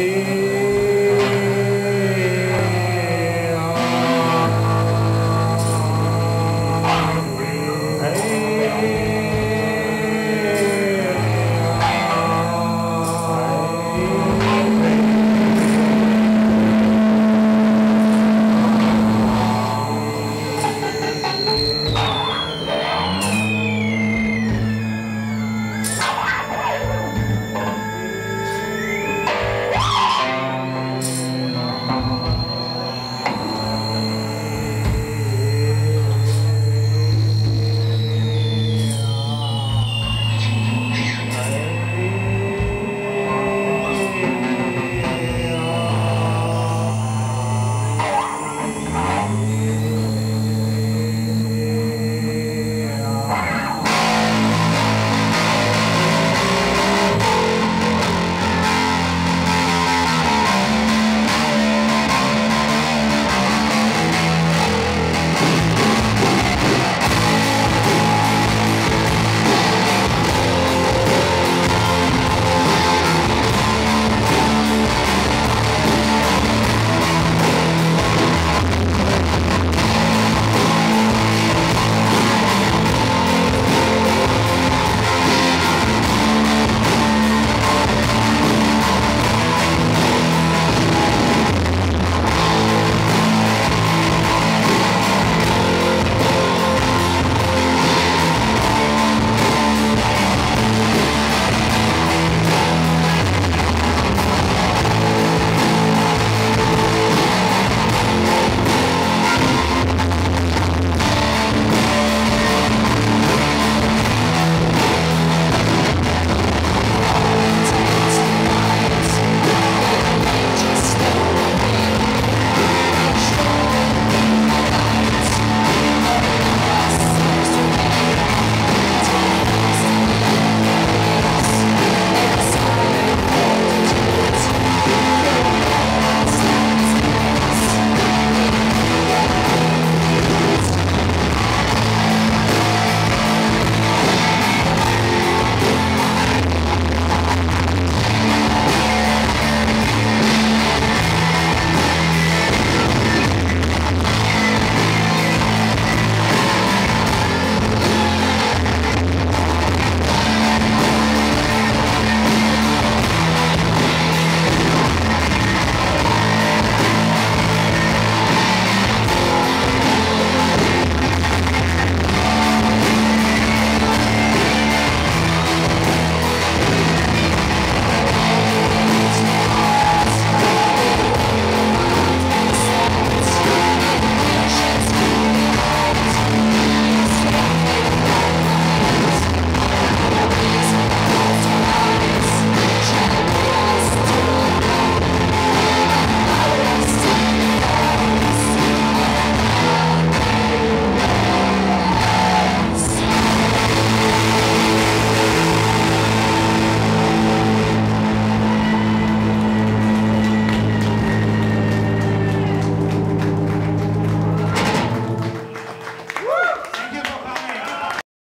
Amen.